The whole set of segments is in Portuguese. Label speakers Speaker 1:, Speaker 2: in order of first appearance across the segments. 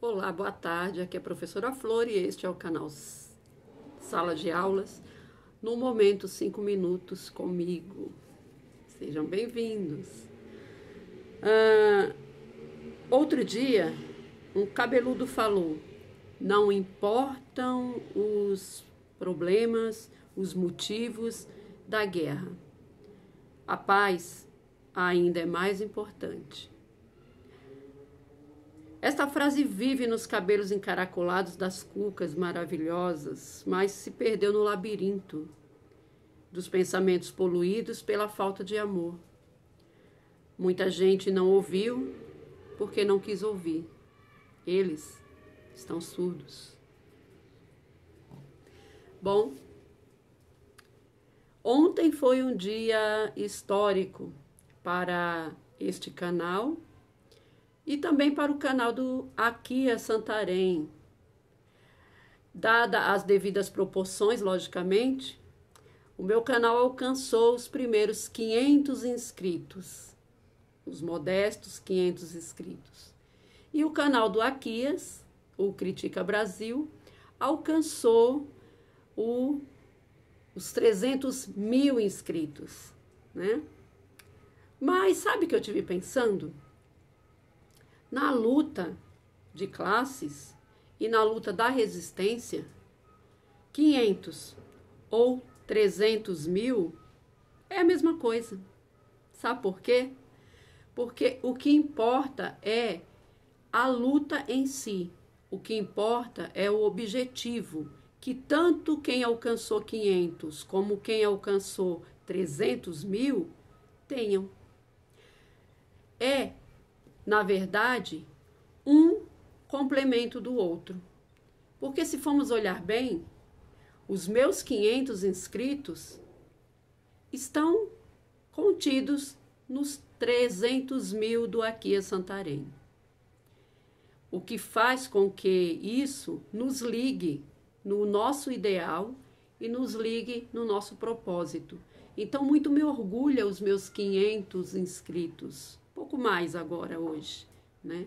Speaker 1: Olá, boa tarde. Aqui é a professora Flor e este é o canal Sala de Aulas. No momento, cinco minutos comigo. Sejam bem-vindos. Ah, outro dia, um cabeludo falou: não importam os problemas, os motivos da guerra. A paz ainda é mais importante. Esta frase vive nos cabelos encaracolados das cucas maravilhosas, mas se perdeu no labirinto dos pensamentos poluídos pela falta de amor. Muita gente não ouviu porque não quis ouvir. Eles estão surdos. Bom, ontem foi um dia histórico para este canal e também para o canal do Aqui é Santarém. Dada as devidas proporções, logicamente, o meu canal alcançou os primeiros 500 inscritos, os modestos 500 inscritos. E o canal do Aquias, o Critica Brasil, alcançou o, os 300 mil inscritos, né? Mas sabe o que eu tive pensando? Na luta de classes e na luta da resistência, 500 ou 300 mil é a mesma coisa. Sabe por quê? Porque o que importa é a luta em si. O que importa é o objetivo que tanto quem alcançou 500 como quem alcançou 300 mil tenham. Na verdade, um complemento do outro. Porque se formos olhar bem, os meus 500 inscritos estão contidos nos 300 mil do Aqui a Santarém. O que faz com que isso nos ligue no nosso ideal e nos ligue no nosso propósito. Então, muito me orgulha os meus 500 inscritos pouco mais agora hoje, né?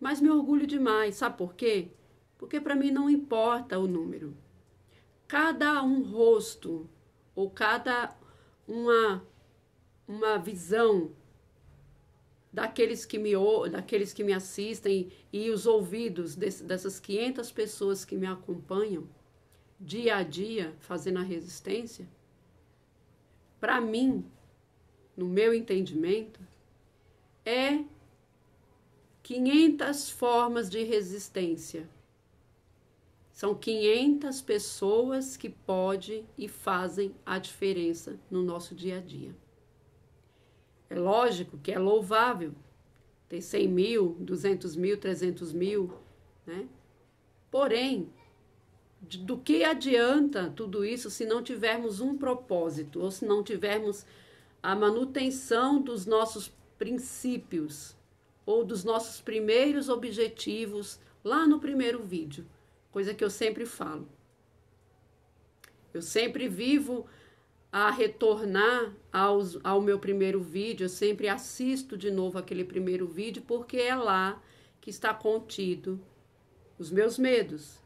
Speaker 1: Mas me orgulho demais, sabe por quê? Porque para mim não importa o número. Cada um rosto ou cada uma uma visão daqueles que me daqueles que me assistem e os ouvidos desse, dessas 500 pessoas que me acompanham dia a dia fazendo a resistência, para mim, no meu entendimento, é 500 formas de resistência. São 500 pessoas que podem e fazem a diferença no nosso dia a dia. É lógico que é louvável ter 100 mil, 200 mil, 300 mil, né? Porém, do que adianta tudo isso se não tivermos um propósito ou se não tivermos a manutenção dos nossos princípios ou dos nossos primeiros objetivos lá no primeiro vídeo, coisa que eu sempre falo. Eu sempre vivo a retornar aos, ao meu primeiro vídeo, eu sempre assisto de novo aquele primeiro vídeo, porque é lá que está contido os meus medos,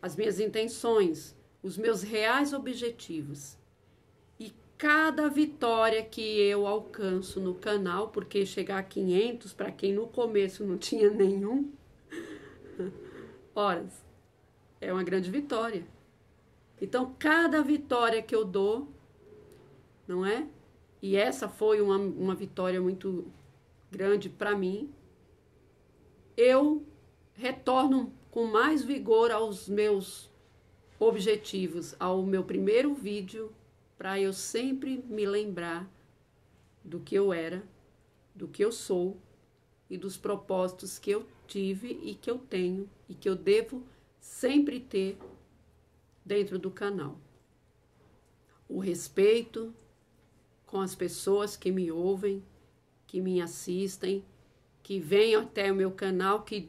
Speaker 1: as minhas intenções, os meus reais objetivos cada vitória que eu alcanço no canal, porque chegar a 500 para quem no começo não tinha nenhum, horas, é uma grande vitória. Então, cada vitória que eu dou, não é? E essa foi uma, uma vitória muito grande para mim. Eu retorno com mais vigor aos meus objetivos, ao meu primeiro vídeo para eu sempre me lembrar do que eu era, do que eu sou e dos propósitos que eu tive e que eu tenho e que eu devo sempre ter dentro do canal. O respeito com as pessoas que me ouvem, que me assistem, que vêm até o meu canal, que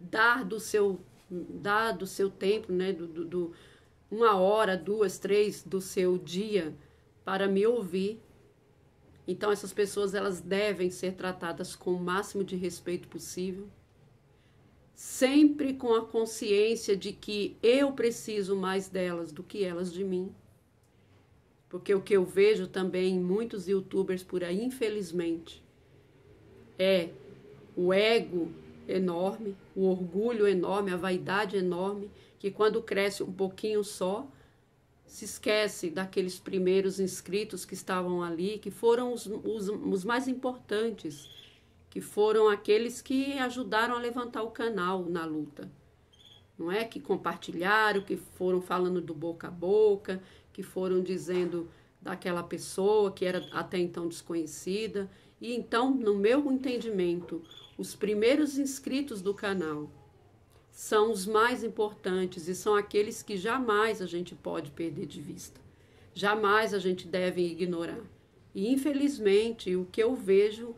Speaker 1: dá do seu, dá do seu tempo, né, do, do uma hora, duas, três do seu dia para me ouvir. Então essas pessoas elas devem ser tratadas com o máximo de respeito possível. sempre com a consciência de que eu preciso mais delas do que elas de mim. Porque o que eu vejo também em muitos youtubers por aí, infelizmente, é o ego enorme, o orgulho enorme, a vaidade enorme, que quando cresce um pouquinho só, se esquece daqueles primeiros inscritos que estavam ali, que foram os, os, os, mais importantes, que foram aqueles que ajudaram a levantar o canal na luta. Não é? Que compartilharam, que foram falando do boca a boca, que foram dizendo daquela pessoa que era até então desconhecida. E então, no meu entendimento, os primeiros inscritos do canal, são os mais importantes e são aqueles que jamais a gente pode perder de vista. Jamais a gente deve ignorar. E infelizmente, o que eu vejo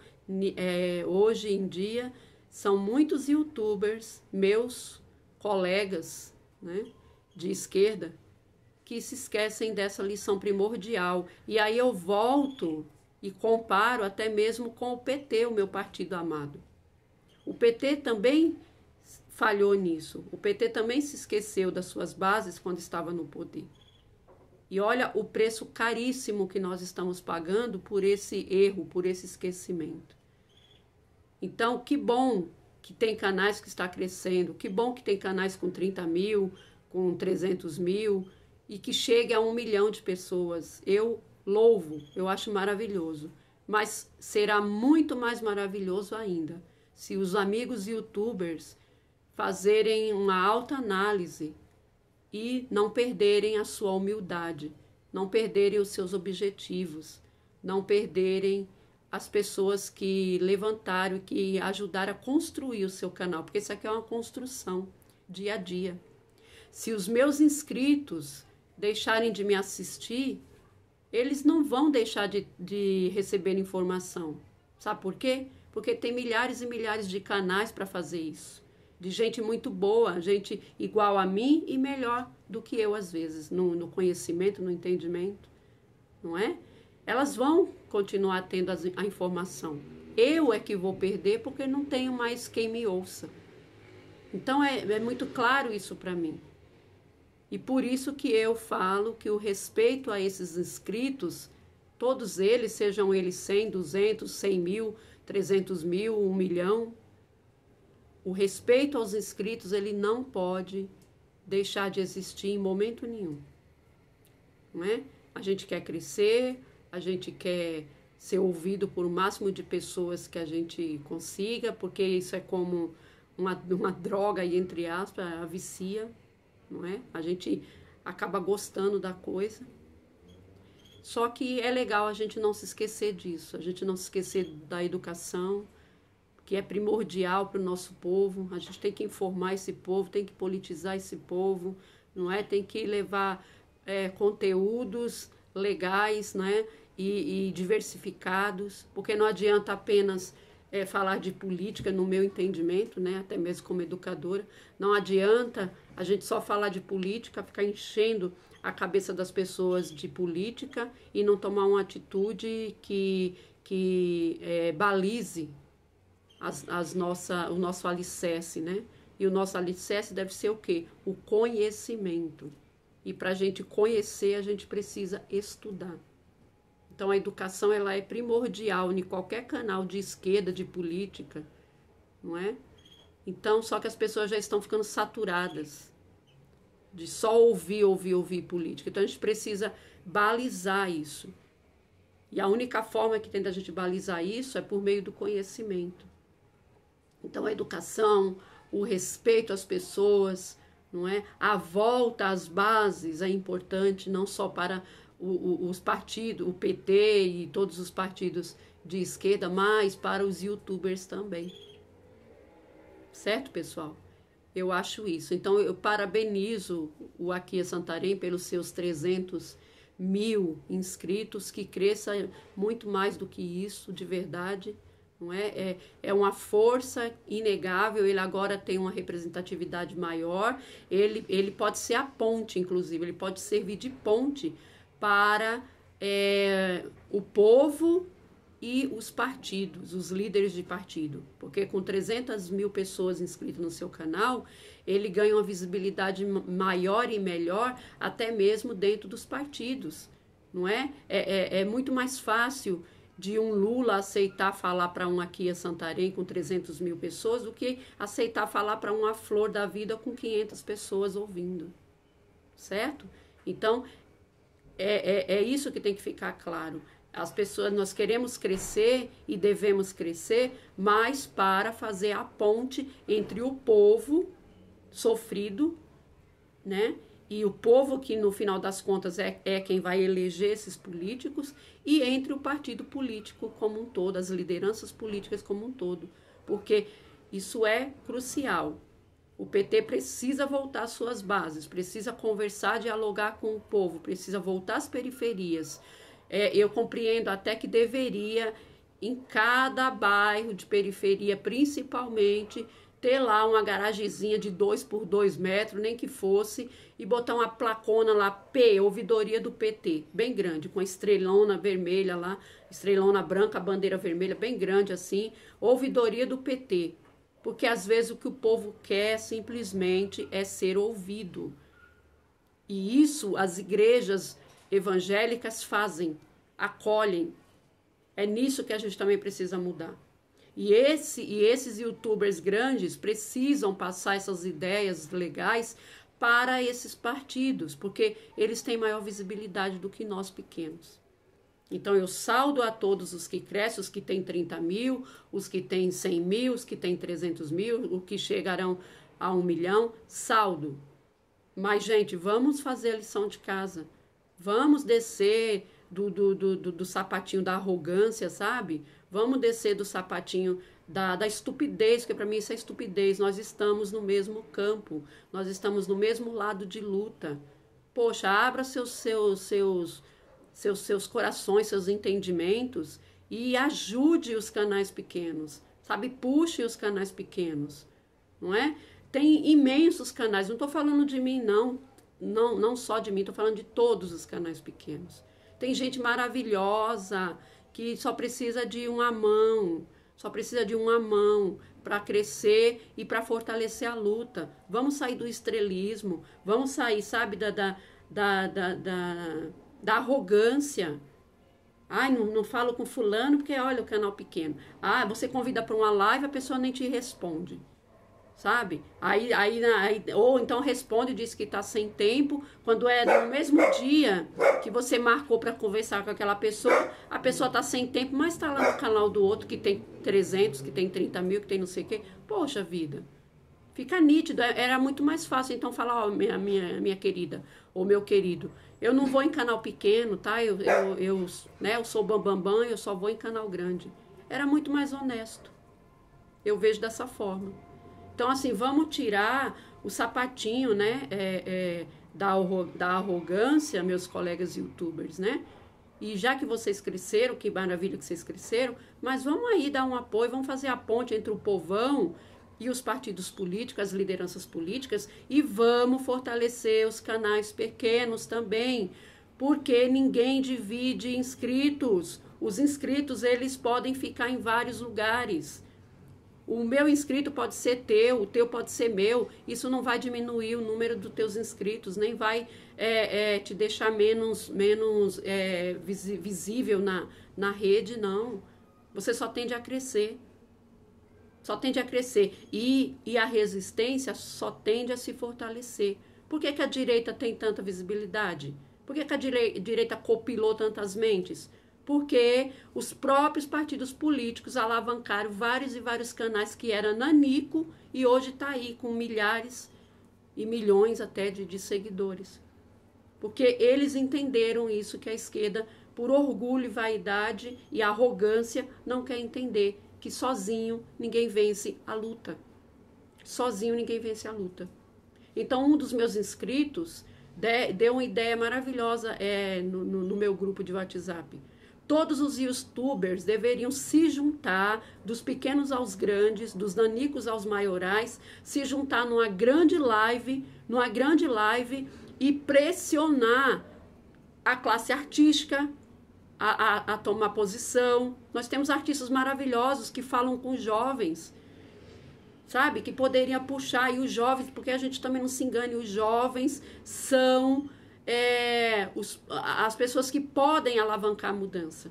Speaker 1: é, hoje em dia são muitos youtubers, meus colegas né, de esquerda, que se esquecem dessa lição primordial. E aí eu volto e comparo até mesmo com o PT, o meu partido amado. O PT também falhou nisso. O PT também se esqueceu das suas bases quando estava no poder. E olha o preço caríssimo que nós estamos pagando por esse erro, por esse esquecimento. Então, que bom que tem canais que está crescendo, que bom que tem canais com 30 mil, com 300 mil e que chegue a um milhão de pessoas. Eu louvo, eu acho maravilhoso. Mas será muito mais maravilhoso ainda se os amigos youtubers fazerem uma alta análise e não perderem a sua humildade, não perderem os seus objetivos, não perderem as pessoas que levantaram, que ajudaram a construir o seu canal, porque isso aqui é uma construção dia a dia. Se os meus inscritos deixarem de me assistir, eles não vão deixar de, de receber informação. Sabe por quê? Porque tem milhares e milhares de canais para fazer isso de gente muito boa, gente igual a mim e melhor do que eu, às vezes, no, no conhecimento, no entendimento, não é? Elas vão continuar tendo as, a informação. Eu é que vou perder porque não tenho mais quem me ouça. Então é, é muito claro isso para mim. E por isso que eu falo que o respeito a esses inscritos, todos eles, sejam eles 100, 200, 100 mil, 300 mil, 1 milhão, o respeito aos inscritos ele não pode deixar de existir em momento nenhum. Não é? A gente quer crescer, a gente quer ser ouvido por o máximo de pessoas que a gente consiga, porque isso é como uma, uma droga, entre aspas, a vicia, não é? A gente acaba gostando da coisa. Só que é legal a gente não se esquecer disso, a gente não se esquecer da educação, que é primordial para o nosso povo. A gente tem que informar esse povo, tem que politizar esse povo, não é? Tem que levar é, conteúdos legais, né? E, e, diversificados, porque não adianta apenas é, falar de política, no meu entendimento, né? Até mesmo como educadora, não adianta a gente só falar de política, ficar enchendo a cabeça das pessoas de política e não tomar uma atitude que, que é, balize as, as nossa, o nosso alicerce, né? E o nosso alicerce deve ser o quê? O conhecimento. E para a gente conhecer, a gente precisa estudar. Então, a educação ela é primordial em qualquer canal de esquerda, de política, não é? Então, só que as pessoas já estão ficando saturadas de só ouvir, ouvir, ouvir política. Então, a gente precisa balizar isso. E a única forma que tem da gente balizar isso é por meio do conhecimento. Então, a educação, o respeito às pessoas, não é? A volta às bases é importante, não só para o, o, os partidos, o PT e todos os partidos de esquerda, mas para os youtubers também. Certo, pessoal? Eu acho isso. Então, eu parabenizo o Aqui Santarém pelos seus 300 mil inscritos, que cresça muito mais do que isso, de verdade não é? é? É uma força inegável, ele agora tem uma representatividade maior, ele, ele pode ser a ponte, inclusive, ele pode servir de ponte para é, o povo e os partidos, os líderes de partido. Porque com 300 mil pessoas inscritas no seu canal, ele ganha uma visibilidade maior e melhor, até mesmo dentro dos partidos, não é? É, é, é muito mais fácil de um Lula aceitar falar para um aqui a Santarém com 300 mil pessoas do que aceitar falar para uma Flor da Vida com 500 pessoas ouvindo, certo? Então, é, é, é isso que tem que ficar claro. As pessoas, nós queremos crescer e devemos crescer, mas para fazer a ponte entre o povo sofrido, né? E o povo que no final das contas é, é quem vai eleger esses políticos, e entre o partido político como um todo, as lideranças políticas como um todo. Porque isso é crucial. O PT precisa voltar às suas bases, precisa conversar, dialogar com o povo, precisa voltar às periferias é, eu compreendo até que deveria, em cada bairro de periferia, principalmente, ter lá uma garagezinha de dois por dois metros, nem que fosse, e botar uma placona lá, P, ouvidoria do PT, bem grande, com a estrelona vermelha lá, estrelona branca, bandeira vermelha, bem grande assim, ouvidoria do PT. Porque às vezes o que o povo quer simplesmente é ser ouvido. E isso as igrejas evangélicas fazem, acolhem. É nisso que a gente também precisa mudar. E, esse, e esses youtubers grandes precisam passar essas ideias legais para esses partidos, porque eles têm maior visibilidade do que nós pequenos. Então eu saldo a todos os que crescem, os que têm 30 mil, os que têm 100 mil, os que têm 300 mil, os que chegarão a um milhão, saldo. Mas, gente, vamos fazer a lição de casa. Vamos descer do, do, do, do, do sapatinho da arrogância, sabe? Vamos descer do sapatinho da, da estupidez, porque para mim isso é estupidez. Nós estamos no mesmo campo, nós estamos no mesmo lado de luta. Poxa, abra seus, seus, seus, seus, seus corações, seus entendimentos e ajude os canais pequenos, sabe? Puxe os canais pequenos, não é? Tem imensos canais, não estou falando de mim, não não, não só de mim, estou falando de todos os canais pequenos. Tem gente maravilhosa que só precisa de uma mão, só precisa de uma mão para crescer e para fortalecer a luta. Vamos sair do estrelismo, vamos sair, sabe, da, da, da, da, da, da arrogância. Ai, não, não falo com fulano porque olha o canal pequeno. Ah, você convida para uma live, a pessoa nem te responde sabe? Aí, aí, aí, ou então responde diz que está sem tempo, quando é no mesmo dia que você marcou para conversar com aquela pessoa, a pessoa está sem tempo, mas está lá no canal do outro que tem 300, que tem 30 mil, que tem não sei o quê. Poxa vida, fica nítido, é, era muito mais fácil então falar, ó, minha, minha, minha querida, ou meu querido, eu não vou em canal pequeno, tá? Eu, eu, eu, né, eu sou bambambam, bam, bam, eu só vou em canal grande. Era muito mais honesto. Eu vejo dessa forma. Então, assim, vamos tirar o sapatinho, né, é, é, da, da arrogância, meus colegas youtubers, né? E já que vocês cresceram, que maravilha que vocês cresceram, mas vamos aí dar um apoio, vamos fazer a ponte entre o povão e os partidos políticos, as lideranças políticas, e vamos fortalecer os canais pequenos também, porque ninguém divide inscritos. Os inscritos, eles podem ficar em vários lugares. O meu inscrito pode ser teu, o teu pode ser meu. Isso não vai diminuir o número dos teus inscritos, nem vai é, é, te deixar menos, menos é, visível na, na rede, não. Você só tende a crescer. Só tende a crescer. E, e a resistência só tende a se fortalecer. Por que, que a direita tem tanta visibilidade? Por que, que a direita copilou tantas mentes? Porque os próprios partidos políticos alavancaram vários e vários canais que era nanico e hoje está aí com milhares e milhões até de, de seguidores. Porque eles entenderam isso que a esquerda, por orgulho, vaidade e arrogância, não quer entender que sozinho ninguém vence a luta. Sozinho ninguém vence a luta. Então, um dos meus inscritos deu uma ideia maravilhosa é, no, no, no meu grupo de WhatsApp Todos os youtubers deveriam se juntar, dos pequenos aos grandes, dos nanicos aos maiorais, se juntar numa grande live, numa grande live e pressionar a classe artística, a, a, a tomar posição. Nós temos artistas maravilhosos que falam com jovens, sabe? Que poderiam puxar e os jovens, porque a gente também não se engane, os jovens são é, os, as pessoas que podem alavancar a mudança.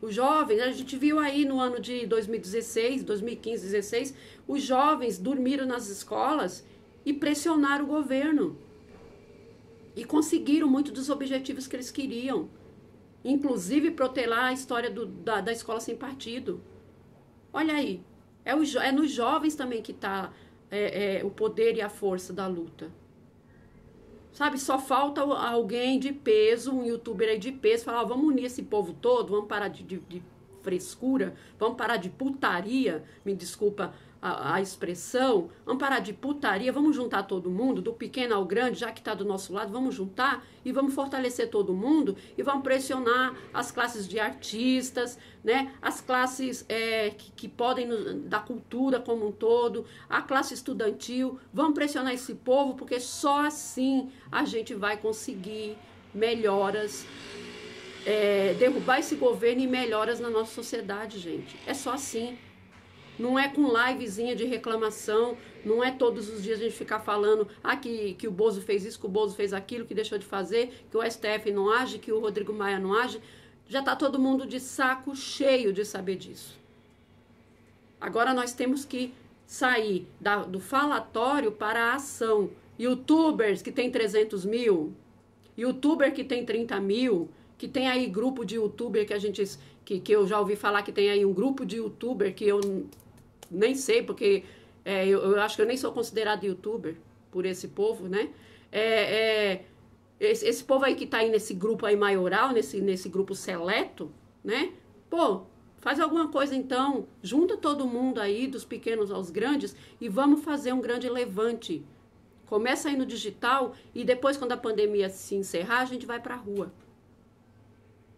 Speaker 1: Os jovens, a gente viu aí no ano de 2016, 2015, 2016, os jovens dormiram nas escolas e pressionaram o governo. E conseguiram muito dos objetivos que eles queriam. Inclusive protelar a história do, da, da escola sem partido. Olha aí, é, o, é nos jovens também que está é, é, o poder e a força da luta. Sabe, só falta alguém de peso, um youtuber aí de peso, falar, vamos unir esse povo todo, vamos parar de, de, de frescura, vamos parar de putaria, me desculpa a, a, expressão, vamos parar de putaria, vamos juntar todo mundo, do pequeno ao grande, já que está do nosso lado, vamos juntar e vamos fortalecer todo mundo e vamos pressionar as classes de artistas, né, as classes é, que, que podem, da cultura como um todo, a classe estudantil, vamos pressionar esse povo, porque só assim a gente vai conseguir melhoras é, derrubar esse governo e melhoras na nossa sociedade, gente. É só assim. Não é com livezinha de reclamação, não é todos os dias a gente ficar falando ah, que, que o Bozo fez isso, que o Bozo fez aquilo, que deixou de fazer, que o STF não age, que o Rodrigo Maia não age. Já está todo mundo de saco cheio de saber disso. Agora nós temos que sair da, do falatório para a ação. Youtubers que tem 300 mil, youtuber que tem 30 mil, que tem aí grupo de youtuber que a gente que, que eu já ouvi falar que tem aí um grupo de youtuber que eu nem sei, porque é, eu, eu, acho que eu nem sou considerado youtuber por esse povo, né? É, é, esse, esse, povo aí que tá aí nesse grupo aí maioral, nesse, nesse grupo seleto, né? Pô, faz alguma coisa então, junta todo mundo aí, dos pequenos aos grandes, e vamos fazer um grande levante. Começa aí no digital e depois, quando a pandemia se encerrar, a gente vai para a rua.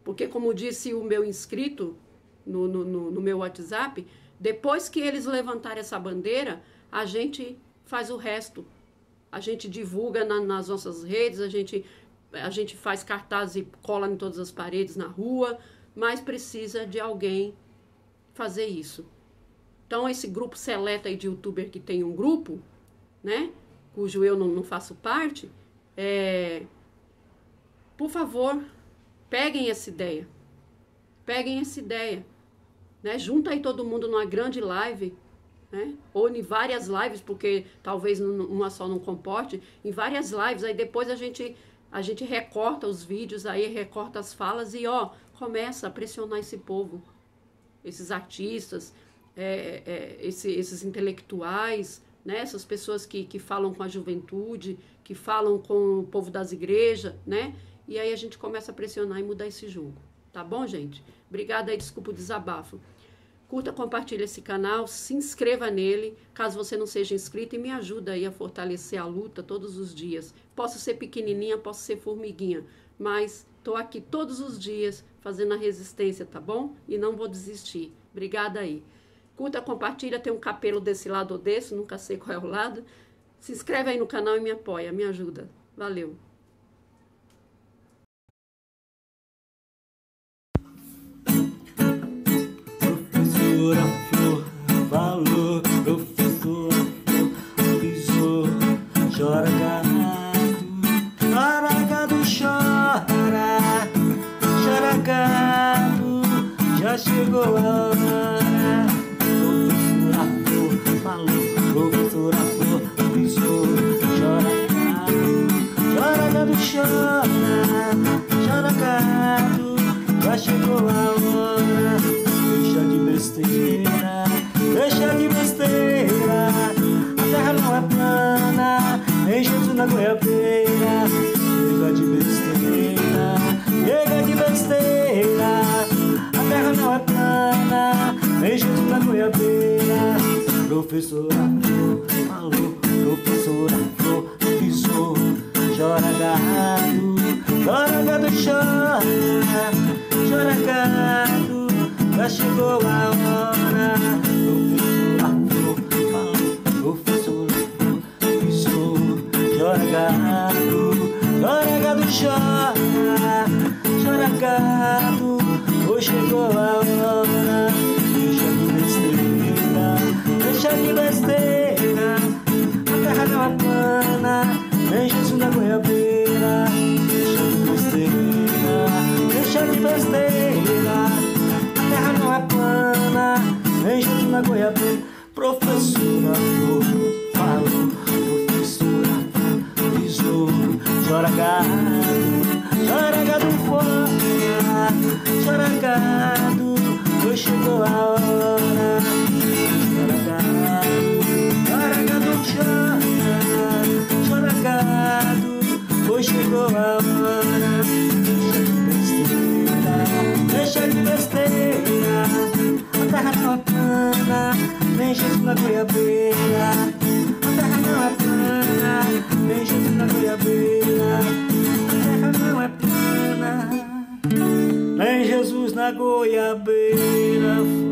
Speaker 1: Porque, como disse o meu inscrito no, no, no, no meu WhatsApp, depois que eles levantarem essa bandeira, a gente faz o resto. A gente divulga na, nas nossas redes, a gente, a gente faz cartazes e cola em todas as paredes na rua, mas precisa de alguém fazer isso. Então, esse grupo seleto aí de youtuber que tem um grupo, né, cujo eu não, não faço parte, é, por favor, peguem essa ideia. Peguem essa ideia. Né? Junta aí todo mundo numa grande live, né? ou em várias lives, porque talvez uma só não comporte, em várias lives, aí depois a gente, a gente recorta os vídeos, aí recorta as falas e ó, começa a pressionar esse povo, esses artistas, é, é, esse, esses intelectuais, né? essas pessoas que, que falam com a juventude, que falam com o povo das igrejas, né? E aí a gente começa a pressionar e mudar esse jogo. Tá bom, gente? Obrigada aí, desculpa o desabafo. Curta, compartilhe esse canal, se inscreva nele, caso você não seja inscrito, e me ajuda aí a fortalecer a luta todos os dias. Posso ser pequenininha, posso ser formiguinha, mas estou aqui todos os dias fazendo a resistência, tá bom? E não vou desistir. Obrigada aí. Curta, compartilha, tem um capelo desse lado ou desse, nunca sei qual é o lado. Se inscreve aí no canal e me apoia, me ajuda. Valeu!
Speaker 2: Professora Flor falou, professora Flor pisou, chora gado, chora gado, chora, chora gado, já chegou a na goiabeira. Chega de besteira, chega de besteira. A terra não é plana, nem Jesus na goiabeira. Professora falou, professora pisou, chora gado, chora gado, chora, chora gado já chegou a hora. Chora gado, chora a hora. Deixa de besteira, deixa de besteira, a terra não é plana, nem Jesus na goiabeira. A terra não é plana, nem Jesus na goiabeira. A terra não é plana, nem Jesus na goiabeira.